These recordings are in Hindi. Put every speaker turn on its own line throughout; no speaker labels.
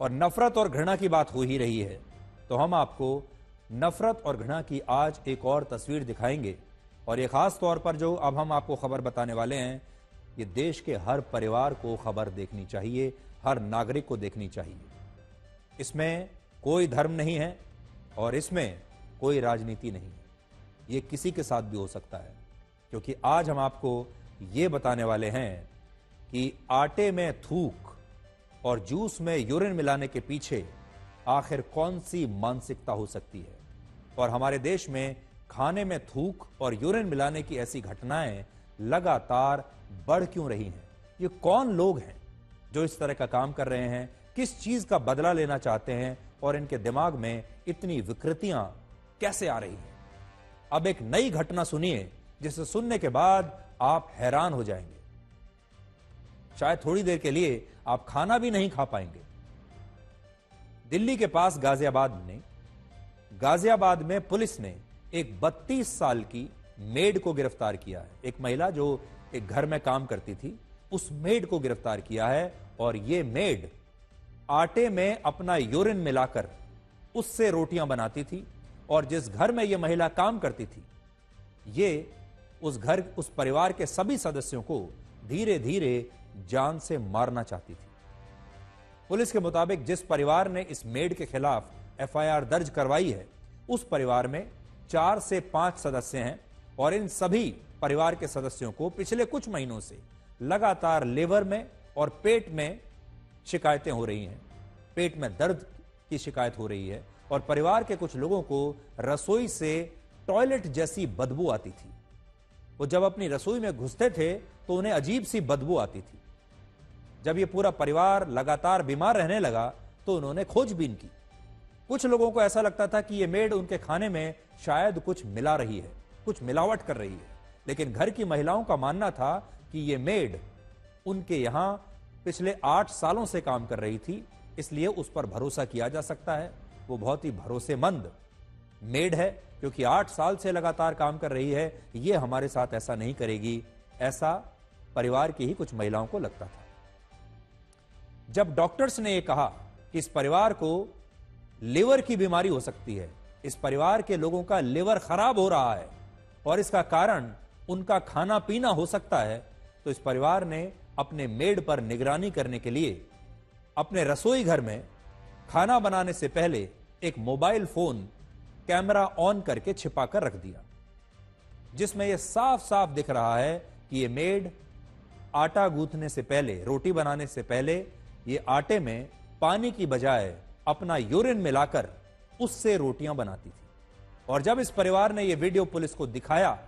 और नफरत और घृणा की बात हो ही रही है। तो हम आपको नफरत और घृणा की आज एक और तस्वीर दिखाएँगे और ये खास तौर पर जो अब हम आपको खबर बताने वाले हैं, ये देश के हर परिवार को खबर देखनी चाहिए, हर नागरिक को देखनी चाहिए। इसमें कोई धर्म नहीं है और इसमें कोई राजनीति नहीं है। ये किसी के साथ भी हो सकता है, क्योंकि आज हम आपको ये बताने वाले हैं कि आटे में थूक और जूस में यूरिन मिलाने के पीछे आखिर कौन सी मानसिकता हो सकती है? और हमारे देश में खाने में थूक और यूरिन मिलाने की ऐसी घटनाएँ लगातार बढ़ क्यों रही हैं? ये कौन लोग हैं जो इस तरह का काम कर रहे हैं? किस चीज़ का बदला लेना चाहते हैं? और इनके दिमाग में इतनी विकृतियाँ कैसे आ रही हैं? अब एक नई घटना सुनिए, जिसे सुनने के बाद आप हैरान हो जाएँगे। शायद थोड़ी देर के लिए आप खाना भी नहीं खा पाएँगे। दिल्ली के पास गाजियाबाद में गाजियाबाद में पुलिस ने एक 32 साल की मेड को गिरफ़्तार किया है। एक महिला जो एक घर में काम करती थी, उस मेड को गिरफ़्तार किया है और यह मेड आटे में अपना यूरिन मिलाकर उससे रोटियाँ बनाती थी और जिस घर में यह महिला काम करती थी, ये उस घर, उस परिवार के सभी सदस्यों को धीरे धीरे जान से मारना चाहती थी। पुलिस के मुताबिक जिस परिवार ने इस मेड के खिलाफ एफआईआर दर्ज करवाई है, उस परिवार में चार से पाँच सदस्य हैं और इन सभी परिवार के सदस्यों को पिछले कुछ महीनों से लगातार लेवर में और पेट में शिकायतें हो रही हैं। पेट में दर्द की शिकायत हो रही है और परिवार के कुछ लोगों को रसोई से टॉयलेट जैसी बदबू आती थी। वो जब अपनी रसोई में घुसते थे तो उन्हें अजीब सी बदबू आती थी। जब ये पूरा परिवार लगातार बीमार रहने लगा तो उन्होंने खोजबीन की। कुछ लोगों को ऐसा लगता था कि ये मेड उनके खाने में शायद कुछ मिला रही है, कुछ मिलावट कर रही है। लेकिन घर की महिलाओं का मानना था कि ये मेड उनके यहाँ पिछले आठ सालों से काम कर रही थी, इसलिए उस पर भरोसा किया जा सकता है। वो बहुत ही भरोसेमंद मेड है, क्योंकि आठ साल से लगातार काम कर रही है। ये हमारे साथ ऐसा नहीं करेगी, ऐसा परिवार की ही कुछ महिलाओं को लगता था। जब डॉक्टर्स ने यह कहा कि इस परिवार को लिवर की बीमारी हो सकती है, इस परिवार के लोगों का लिवर खराब हो रहा है और इसका कारण उनका खाना पीना हो सकता है तो इस परिवार ने अपने मेड पर निगरानी करने के लिए अपने रसोई घर में खाना बनाने से पहले एक मोबाइल फ़ोन कैमरा ऑन करके छिपाकर रख दिया, जिसमें यह साफ़ साफ़ दिख रहा है कि यह मेड आटा गूंथने से पहले, रोटी बनाने से पहले ये आटे में पानी की बजाय अपना यूरिन मिलाकर उससे रोटियाँ बनाती थी। और जब इस परिवार ने यह वीडियो पुलिस को दिखाया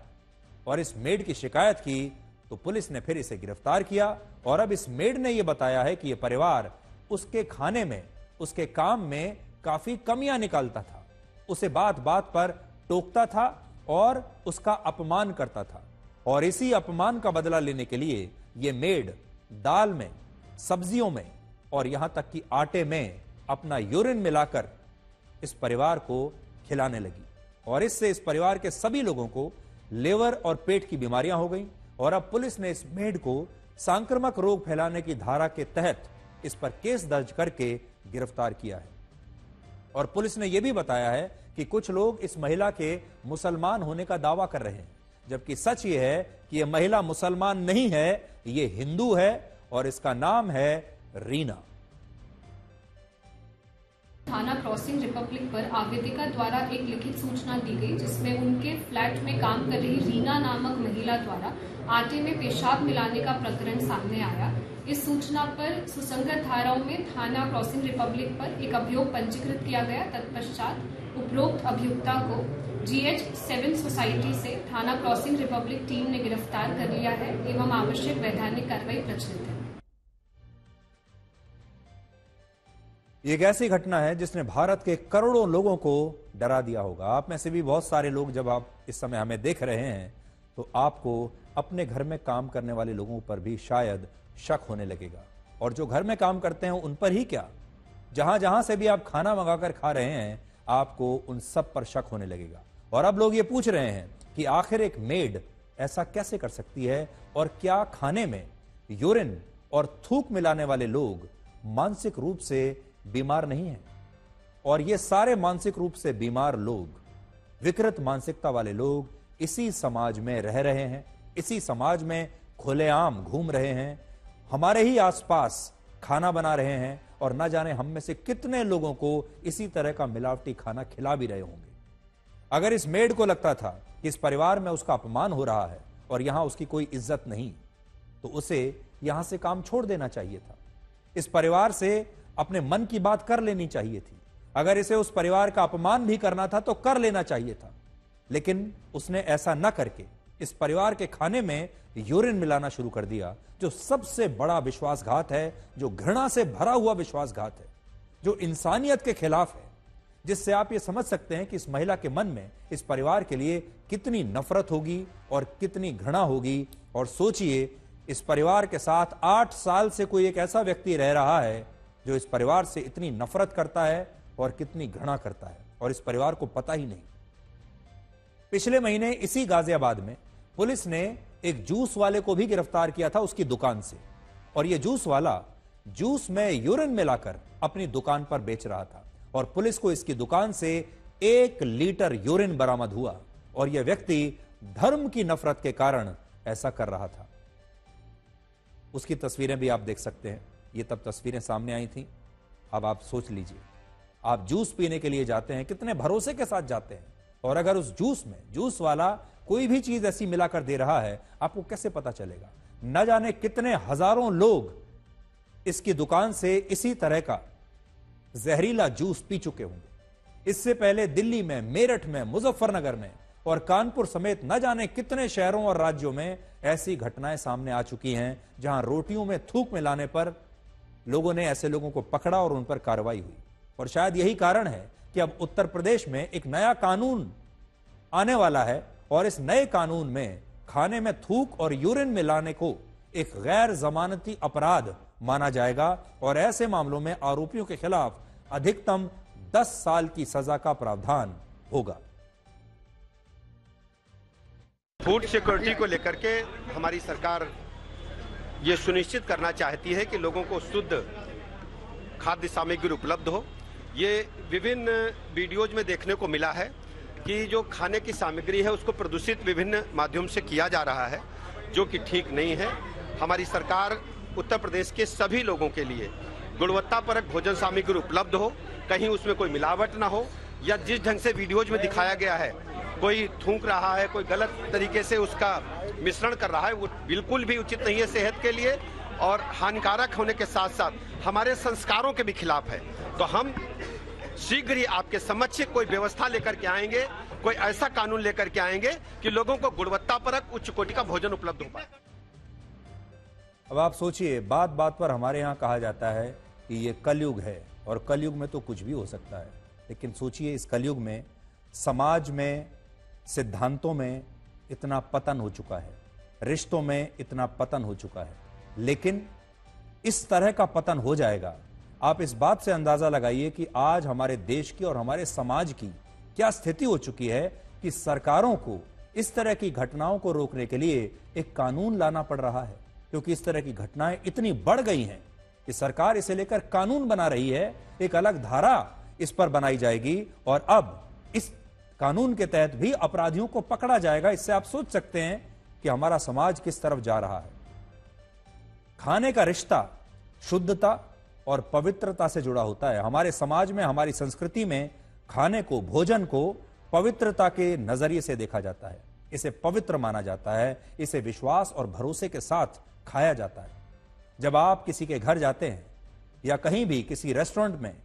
और इस मेड की शिकायत की तो पुलिस ने फिर इसे गिरफ़्तार किया और अब इस मेड ने यह बताया है कि यह परिवार उसके खाने में, उसके काम में काफ़ी कमियाँ निकालता था। उसे बात बात पर टोकता था और उसका अपमान करता था। और इसी अपमान का बदला लेने के लिए यह मेड दाल में, सब्जियों में और यहाँ तक कि आटे में अपना यूरिन मिलाकर इस परिवार को खिलाने लगी। और इससे इस परिवार के सभी लोगों को लेवर और पेट की बीमारियाँ हो गई और अब पुलिस ने इस मेड को सांक्रमक रोग फैलाने की धारा के तहत इस पर केस दर्ज करके गिरफ़्तार किया है। और पुलिस ने यह भी बताया है कि कुछ लोग इस महिला के मुसलमान होने का दावा कर रहे हैं, जबकि सच यह है कि यह महिला मुसलमान नहीं है यह हिंदू है और इसका नाम है रीना।
थाना क्रॉसिंग रिपब्लिक पर आवेदिका द्वारा एक लिखित सूचना दी गई, जिसमें उनके फ्लैट में काम कर रही रीना नामक महिला द्वारा आटे में पेशाब मिलाने का प्रकरण सामने आया। इस सूचना पर सुसंगत धाराओं में थाना क्रॉसिंग रिपब्लिक पर एक अभियोग पंजीकृत किया गया। तत्पश्चात उपरोक्त अभियुक्ता को जीएच सेवन सोसाइटी से थाना क्रॉसिंग रिपब्लिक टीम ने गिरफ़्तार कर लिया है एवं आवश्यक वैधानिक कार्रवाई प्रचलित है।
ये एक ऐसी घटना है जिसने भारत के करोड़ों लोगों को डरा दिया होगा। आप में से भी बहुत सारे लोग जब आप इस समय हमें देख रहे हैं तो आपको अपने घर में काम करने वाले लोगों पर भी शायद शक होने लगेगा। और जो घर में काम करते हैं, उन पर ही क्या? जहाँ जहाँ से भी आप खाना मंगाकर खा रहे हैं, आपको उन सब पर शक होने लगेगा। और अब लोग ये पूछ रहे हैं कि आखिर एक मेड ऐसा कैसे कर सकती है और क्या खाने में यूरिन और थूक मिलाने वाले लोग मानसिक रूप से बीमार नहीं है। और ये सारे मानसिक रूप से बीमार लोग, विकृत मानसिकता वाले लोग इसी समाज में रह रहे हैं, इसी समाज में खुलेआम घूम रहे हैं, हमारे ही आसपास खाना बना रहे हैं, और ना जाने हम में से कितने लोगों को इसी तरह का मिलावटी खाना खिला भी रहे होंगे। अगर इस मेड को लगता था कि इस परिवार में उसका अपमान हो रहा है और यहाँ उसकी कोई इज़्ज़त नहीं तो उसे यहाँ से काम छोड़ देना चाहिए था। इस परिवार से अपने मन की बात कर लेनी चाहिए थी। अगर इसे उस परिवार का अपमान भी करना था तो कर लेना चाहिए था। लेकिन उसने ऐसा न करके इस परिवार के खाने में यूरिन मिलाना शुरू कर दिया, जो सबसे बड़ा विश्वासघात है, जो घृणा से भरा हुआ विश्वासघात है, जो इंसानियत के खिलाफ है, जिससे आप ये समझ सकते हैं कि इस महिला के मन में इस परिवार के लिए कितनी नफरत होगी और कितनी घृणा होगी। और सोचिए, इस परिवार के साथ आठ साल से कोई एक ऐसा व्यक्ति रह रहा है जो इस परिवार से इतनी नफरत करता है और कितनी घृणा करता है। और इस परिवार को पता ही नहीं। पिछले महीने इसी गाजियाबाद में पुलिस ने एक जूस वाले को भी गिरफ़्तार किया था उसकी दुकान से। और यह जूस वाला जूस में यूरिन मिलाकर अपनी दुकान पर बेच रहा था। और पुलिस को इसकी दुकान से एक लीटर यूरिन बरामद हुआ। और यह व्यक्ति धर्म की नफरत के कारण ऐसा कर रहा था। उसकी तस्वीरें भी आप देख सकते हैं। ये तब तस्वीरें सामने आई थी। अब आप सोच लीजिए, आप जूस पीने के लिए जाते हैं, कितने भरोसे के साथ जाते हैं? और अगर उस जूस में, जूस वाला कोई भी चीज़ ऐसी मिलाकर दे रहा है, आपको कैसे पता चलेगा? न जाने कितने हज़ारों लोग इसकी दुकान से इसी तरह का जहरीला जूस पी चुके होंगे। इससे पहले दिल्ली में, मेरठ में, मुजफ्फरनगर में और कानपुर समेत न जाने कितने शहरों और राज्यों में ऐसी घटनाएँ सामने आ चुकी हैं, जहाँ रोटियों में थूक मिलाने पर लोगों ने ऐसे लोगों को पकड़ा और उन पर कार्रवाई हुई। और शायद यही कारण है कि अब उत्तर प्रदेश में एक नया कानून आने वाला है और इस नए कानून में खाने में थूक और यूरिन मिलाने को एक गैर जमानती अपराध माना जाएगा और ऐसे मामलों में आरोपियों के खिलाफ अधिकतम 10 साल की सजा का प्रावधान होगा।
फ़ूड सिक्योरिटी को लेकर के हमारी सरकार ये सुनिश्चित करना चाहती है कि लोगों को शुद्ध खाद्य सामग्री उपलब्ध हो। ये विभिन्न वीडियोज़ में देखने को मिला है कि जो खाने की सामग्री है, उसको प्रदूषित विभिन्न माध्यम से किया जा रहा है, जो कि ठीक नहीं है। हमारी सरकार उत्तर प्रदेश के सभी लोगों के लिए गुणवत्ता गुणवत्तापरक भोजन सामग्री उपलब्ध हो, कहीं उसमें कोई मिलावट ना हो, या जिस ढंग से वीडियोज़ में दिखाया गया है कोई थूक रहा है, कोई गलत तरीके से उसका मिश्रण कर रहा है, वो बिल्कुल भी उचित नहीं है सेहत के लिए और हानिकारक होने के साथ साथ हमारे संस्कारों के भी खिलाफ है। तो हम शीघ्र ही आपके समक्ष कोई व्यवस्था लेकर के आएँगे, कोई ऐसा कानून लेकर के आएँगे कि लोगों को गुणवत्तापरक उच्च कोटि का भोजन उपलब्ध हो पाए।
अब आप सोचिए बात बात पर हमारे यहाँ कहा जाता है कि ये कलयुग है और कलयुग में तो कुछ भी हो सकता है। लेकिन सोचिए, इस कलयुग में समाज में सिद्धांतों में इतना पतन हो चुका है, रिश्तों में इतना पतन हो चुका है। लेकिन इस तरह का पतन हो जाएगा। आप इस बात से अंदाज़ा लगाइए कि आज हमारे देश की और हमारे समाज की क्या स्थिति हो चुकी है कि सरकारों को इस तरह की घटनाओं को रोकने के लिए एक कानून लाना पड़ रहा है। क्योंकि इस तरह की घटनाएँ इतनी बढ़ गई हैं कि सरकार इसे लेकर कानून बना रही है, एक अलग धारा इस पर बनाई जाएगी और अब इस कानून के तहत भी अपराधियों को पकड़ा जाएगा। इससे आप सोच सकते हैं कि हमारा समाज किस तरफ़ जा रहा है। खाने का रिश्ता शुद्धता और पवित्रता से जुड़ा होता है। हमारे समाज में, हमारी संस्कृति में खाने को, भोजन को पवित्रता के नज़रिए से देखा जाता है। इसे पवित्र माना जाता है। इसे विश्वास और भरोसे के साथ खाया जाता है। जब आप किसी के घर जाते हैं या कहीं भी, किसी रेस्टोरेंट में,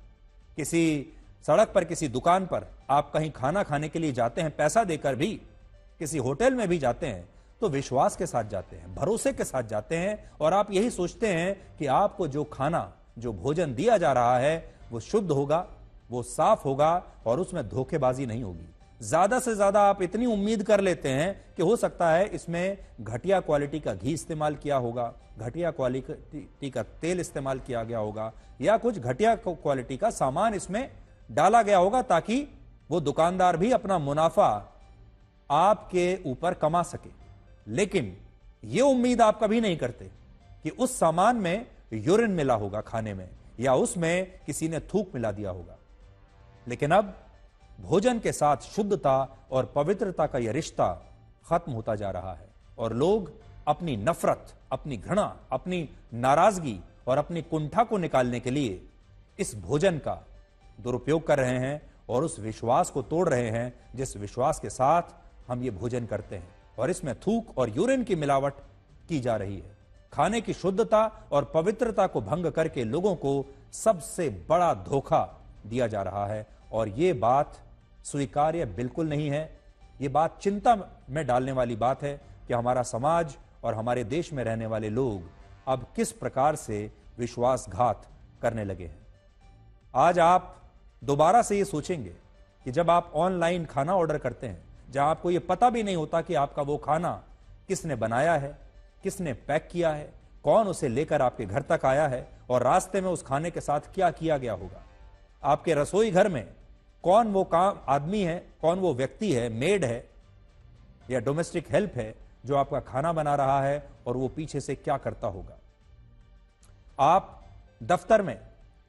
किसी सड़क पर किसी दुकान पर आप कहीं खाना खाने के लिए जाते हैं, पैसा देकर भी किसी होटल में भी जाते हैं तो विश्वास के साथ जाते हैं, भरोसे के साथ जाते हैं और आप यही सोचते हैं कि आपको जो खाना, जो भोजन दिया जा रहा है, वो शुद्ध होगा, वो साफ़ होगा और उसमें धोखेबाजी नहीं होगी। ज़्यादा से ज़्यादा आप इतनी उम्मीद कर लेते हैं कि हो सकता है इसमें घटिया क्वालिटी का घी इस्तेमाल किया होगा, घटिया क्वालिटी का तेल इस्तेमाल किया गया होगा या कुछ घटिया क्वालिटी का सामान इसमें डाला गया होगा ताकि वो दुकानदार भी अपना मुनाफा आपके ऊपर कमा सके। लेकिन ये उम्मीद आप कभी नहीं करते कि उस सामान में यूरिन मिला होगा खाने में, या उसमें किसी ने थूक मिला दिया होगा। लेकिन अब भोजन के साथ शुद्धता और पवित्रता का यह रिश्ता खत्म होता जा रहा है और लोग अपनी नफरत, अपनी घृणा, अपनी नाराज़गी और अपनी कुंठा को निकालने के लिए इस भोजन का दुरुपयोग कर रहे हैं और उस विश्वास को तोड़ रहे हैं, जिस विश्वास के साथ हम ये भोजन करते हैं। और इसमें थूक और यूरिन की मिलावट की जा रही है। खाने की शुद्धता और पवित्रता को भंग करके लोगों को सबसे बड़ा धोखा दिया जा रहा है। और ये बात स्वीकार्य बिल्कुल नहीं है। ये बात चिंता में डालने वाली बात है कि हमारा समाज और हमारे देश में रहने वाले लोग अब किस प्रकार से विश्वासघात करने लगे हैं। आज आप दोबारा से ये सोचेंगे कि जब आप ऑनलाइन खाना ऑर्डर करते हैं जहाँ आपको ये पता भी नहीं होता कि आपका वो खाना किसने बनाया है, किसने पैक किया है, कौन उसे लेकर आपके घर तक आया है और रास्ते में उस खाने के साथ क्या किया गया होगा। आपके रसोई घर में कौन वो काम, आदमी है, कौन वो व्यक्ति है, मेड है या डोमेस्टिक हेल्प है जो आपका खाना बना रहा है और वो पीछे से क्या करता होगा। आप दफ्तर में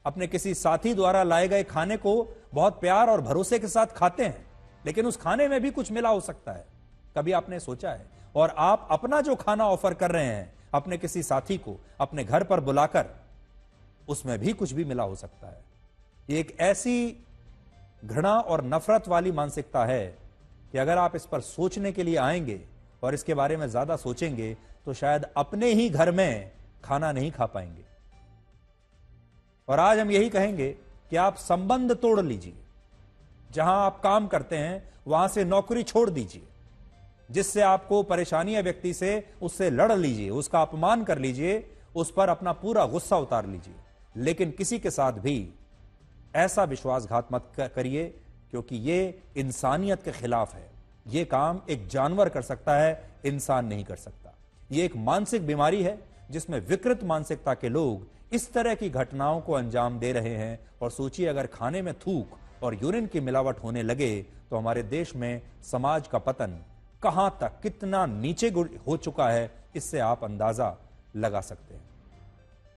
अपने किसी साथी द्वारा लाए गए खाने को बहुत प्यार और भरोसे के साथ खाते हैं, लेकिन उस खाने में भी कुछ मिला हो सकता है। कभी आपने सोचा है? और आप अपना जो खाना ऑफ़र कर रहे हैं, अपने किसी साथी को, अपने घर पर बुलाकर, उसमें भी कुछ भी मिला हो सकता है। ये एक ऐसी घृणा और नफरत वाली मानसिकता है कि अगर आप इस पर सोचने के लिए आएँगे और इसके बारे में ज़्यादा सोचेंगे तो शायद अपने ही घर में खाना नहीं खा पाएँगे। और आज हम यही कहेंगे कि आप संबंध तोड़ लीजिए। जहाँ आप काम करते हैं, वहाँ से नौकरी छोड़ दीजिए। जिससे आपको परेशानी है व्यक्ति से उससे लड़ लीजिए, उसका अपमान कर लीजिए, उस पर अपना पूरा गुस्सा उतार लीजिए। लेकिन किसी के साथ भी ऐसा विश्वासघात मत करिए, क्योंकि ये इंसानियत के खिलाफ है। ये काम एक जानवर कर सकता है, इंसान नहीं कर सकता। ये एक मानसिक बीमारी है, जिसमें विकृत मानसिकता के लोग इस तरह की घटनाओं को अंजाम दे रहे हैं और सोचिए अगर खाने में थूक और यूरिन की मिलावट होने लगे तो हमारे देश में समाज का पतन कहाँ तक, कितना नीचे हो चुका है, इससे आप अंदाज़ा लगा सकते हैं।